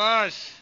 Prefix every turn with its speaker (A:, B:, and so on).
A: nós.